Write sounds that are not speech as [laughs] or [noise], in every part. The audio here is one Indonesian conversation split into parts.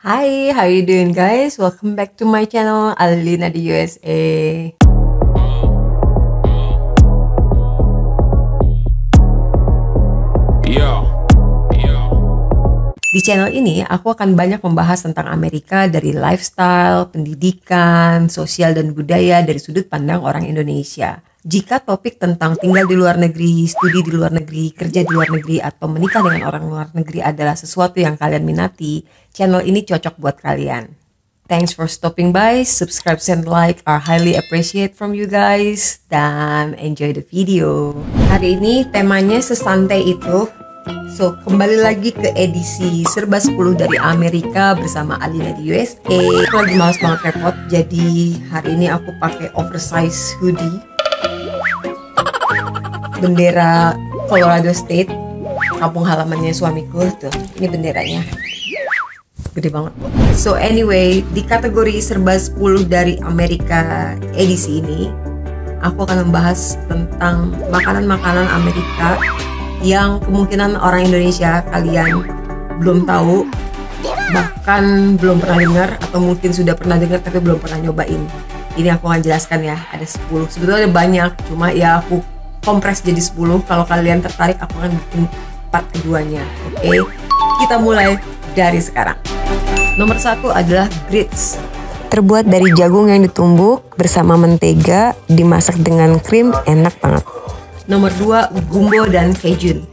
Hi, how you doing guys? Welcome back to my channel, Alina di USA. Di channel ini, aku akan banyak membahas tentang Amerika dari lifestyle, pendidikan, sosial dan budaya dari sudut pandang orang Indonesia. Jika topik tentang tinggal di luar negeri, studi di luar negeri, kerja di luar negeri, atau menikah dengan orang luar negeri adalah sesuatu yang kalian minati, channel ini cocok buat kalian. Thanks for stopping by, subscribe and like are highly appreciate from you guys, dan enjoy the video. Hari ini temanya sesantai itu, So, kembali lagi ke edisi serba 10 dari Amerika bersama Alina di USA. Aku lagi males banget repot, jadi hari ini aku pakai oversize hoodie. Bendera Colorado State, kampung halamannya suamiku tuh. Ini benderanya. Gede banget. So anyway, di kategori serba 10 dari Amerika edisi ini, aku akan membahas tentang makanan-makanan Amerika yang kemungkinan orang Indonesia kalian belum tahu bahkan belum pernah dengar atau mungkin sudah pernah dengar tapi belum pernah nyobain ini aku akan jelaskan ya ada 10 sebetulnya ada banyak cuma ya aku kompres jadi 10 kalau kalian tertarik aku akan bikin part keduanya. Oke? Kita mulai dari sekarang. Nomor satu adalah grits terbuat dari jagung yang ditumbuk bersama mentega dimasak dengan krim enak banget. Nomor dua, gumbo dan kejun.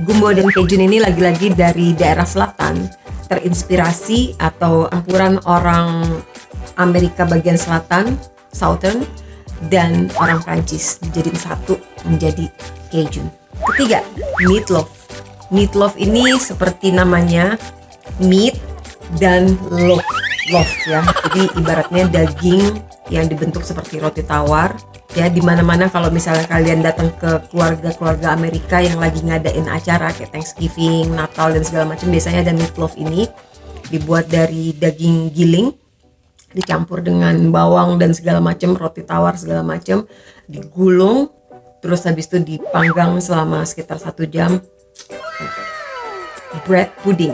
Gumbo dan kejun ini lagi-lagi dari daerah selatan, terinspirasi atau campuran orang Amerika bagian selatan, Southern, dan orang Prancis dijadiin satu menjadi kejun. Ketiga, meatloaf. Meatloaf ini seperti namanya meat dan loaf, loaf ya. Jadi ibaratnya daging yang dibentuk seperti roti tawar ya di mana-mana kalau misalnya kalian datang ke keluarga-keluarga Amerika yang lagi ngadain acara kayak Thanksgiving, Natal dan segala macam biasanya ada meatloaf ini dibuat dari daging giling dicampur dengan bawang dan segala macam roti tawar segala macam digulung terus habis itu dipanggang selama sekitar satu jam. Bread pudding.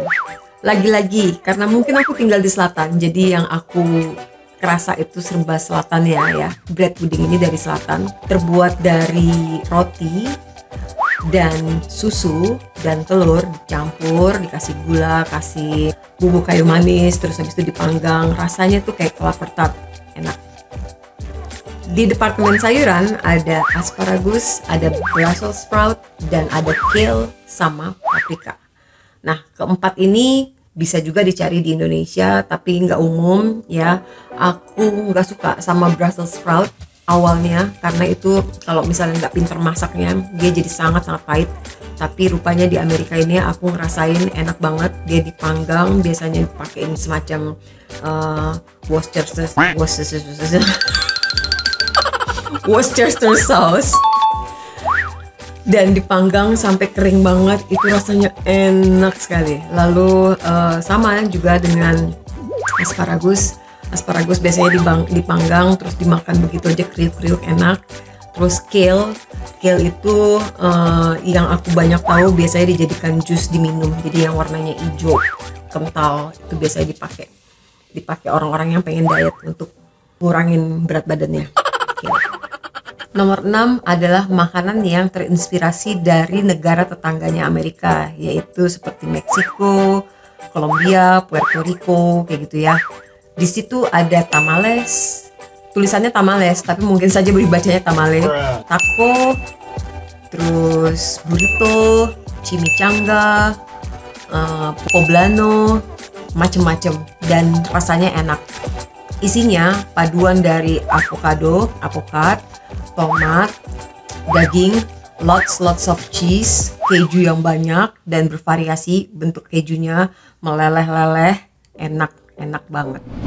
Lagi-lagi karena mungkin aku tinggal di selatan jadi yang aku kerasa itu serba selatan ya ya. Bread pudding ini dari selatan terbuat dari roti dan susu dan telur dicampur dikasih gula kasih bubuk kayu manis terus habis itu dipanggang. Rasanya tuh kayak kelapa tart. Enak. Di departemen sayuran ada asparagus ada Brussels sprout dan ada kale sama paprika. Nah keempat ini bisa juga dicari di Indonesia tapi nggak umum ya. Aku nggak suka sama Brussels sprout awalnya karena itu kalau misalnya nggak pinter masaknya dia jadi sangat sangat pahit. Tapi rupanya di Amerika ini aku ngerasain enak banget dia dipanggang biasanya dipakein semacam uh, Worcestershire Worcestershire [laughs] Worcestershire sauce. Dan dipanggang sampai kering banget itu rasanya enak sekali. Lalu uh, sama juga dengan asparagus asparagus biasanya dibang, dipanggang terus dimakan begitu aja kriuk-kriuk enak terus kale kale itu uh, yang aku banyak tahu biasanya dijadikan jus diminum jadi yang warnanya hijau kental itu biasanya dipakai dipakai orang-orang yang pengen diet untuk ngurangin berat badannya kale. Nomor 6 adalah makanan yang terinspirasi dari negara tetangganya Amerika, yaitu seperti Meksiko, Kolombia, Puerto Rico, kayak gitu ya. Di situ ada tamales, tulisannya tamales, tapi mungkin saja dibacanya tamale, taco, terus burrito, chimichanga, uh, poblano, macem-macem, dan rasanya enak. Isinya paduan dari avocado, avokat, tomat, daging, lots lots of cheese, keju yang banyak dan bervariasi bentuk kejunya meleleh-leleh, enak enak banget.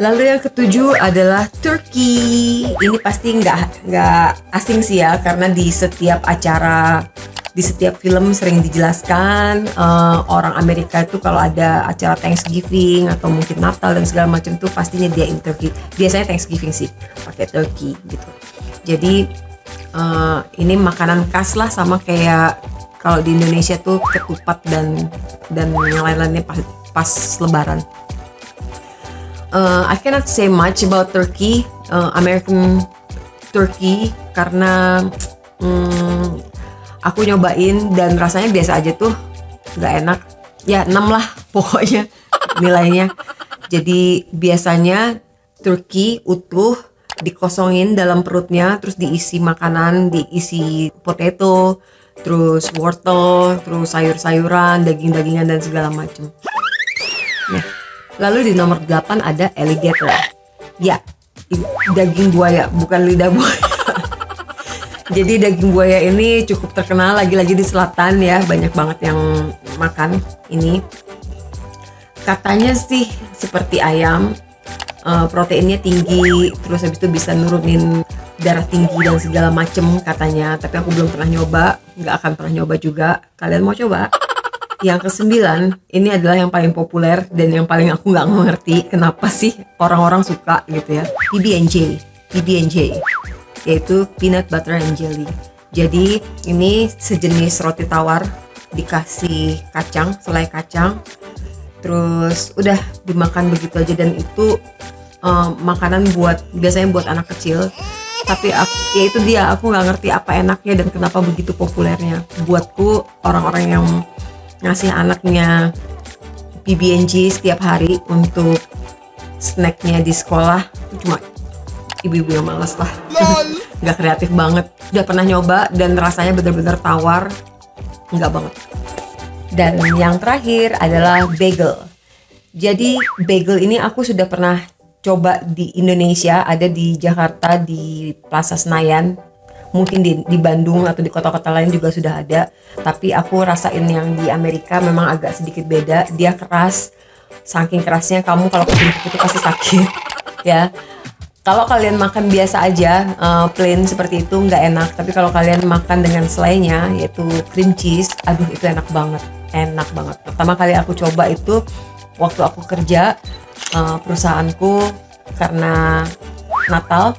Lalu yang ketujuh adalah turkey. Ini pasti nggak nggak asing sih ya karena di setiap acara di setiap film sering dijelaskan uh, orang Amerika itu kalau ada acara Thanksgiving atau mungkin Natal dan segala macam tuh pastinya dia turkey. Biasanya Thanksgiving sih pakai turkey gitu. Jadi uh, ini makanan khas lah sama kayak kalau di Indonesia tuh ketupat dan dan yang lain-lainnya pas lebaran uh, I cannot say much about Turkey uh, American Turkey karena um, aku nyobain dan rasanya biasa aja tuh nggak enak. Ya 6 lah [laughs] pokoknya nilainya. Jadi biasanya Turkey utuh dikosongin dalam perutnya terus diisi makanan diisi potato terus wortel terus sayur-sayuran daging-dagingan dan segala macam lalu di nomor 8 ada alligator. Ya daging buaya bukan lidah buaya. [laughs] Jadi daging buaya ini cukup terkenal lagi-lagi di selatan ya. Banyak banget yang makan ini. Katanya sih seperti ayam uh, proteinnya tinggi terus habis itu bisa nurunin darah tinggi dan segala macem katanya. Tapi aku belum pernah nyoba nggak akan pernah nyoba juga. Kalian mau coba yang kesembilan ini adalah yang paling populer dan yang paling aku nggak ngerti kenapa sih orang-orang suka gitu ya. PB&J PB&J yaitu peanut butter and jelly. Jadi ini sejenis roti tawar dikasih kacang selai kacang terus udah dimakan begitu aja. Dan itu um, makanan buat biasanya buat anak kecil tapi aku, ya itu dia aku nggak ngerti apa enaknya dan kenapa begitu populernya. Buatku orang-orang yang ngasih anaknya PB&J setiap hari untuk snacknya di sekolah. Cuma ibu-ibu yang males lah. [laughs] Nggak kreatif banget. Udah pernah nyoba dan rasanya bener-bener tawar. Nggak banget. Dan yang terakhir adalah bagel. Jadi bagel ini aku sudah pernah coba di Indonesia. Ada di Jakarta di Plaza Senayan mungkin di, di Bandung atau di kota-kota lain juga sudah ada. Tapi aku rasain yang di Amerika memang agak sedikit beda. Dia keras. Saking kerasnya kamu kalau ketemu itu pasti sakit [laughs] ya. Kalau kalian makan biasa aja uh, plain seperti itu nggak enak. Tapi kalau kalian makan dengan selainya yaitu cream cheese aduh itu enak banget. Enak banget. Pertama kali aku coba itu waktu aku kerja uh, perusahaanku karena Natal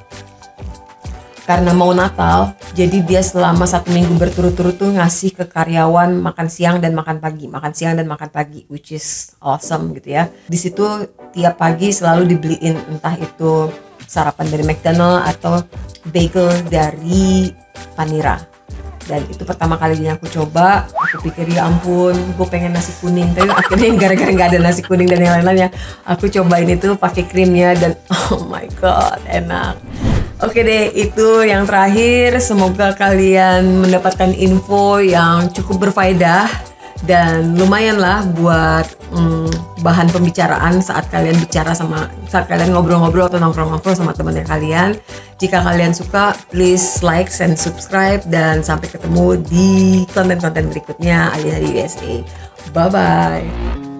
karena mau Natal jadi dia selama satu minggu berturut-turut tuh ngasih ke karyawan makan siang dan makan pagi. Makan siang dan makan pagi which is awesome gitu ya. Di situ tiap pagi selalu dibeliin entah itu sarapan dari McDonald atau bagel dari Panira dan itu pertama kalinya aku coba aku pikir ya ampun gue pengen nasi kuning. Tapi akhirnya [laughs] gara-gara nggak ada nasi kuning dan yang lain-lainnya aku cobain itu pakai krimnya dan [laughs] oh my god enak Oke deh, itu yang terakhir. Semoga kalian mendapatkan info yang cukup berfaedah dan lumayan lah buat hmm, bahan pembicaraan saat kalian bicara sama saat kalian ngobrol-ngobrol atau nongkrong-nongkrol sama teman kalian. Jika kalian suka, please like and subscribe dan sampai ketemu di konten-konten berikutnya Alih Alih USA. Bye bye.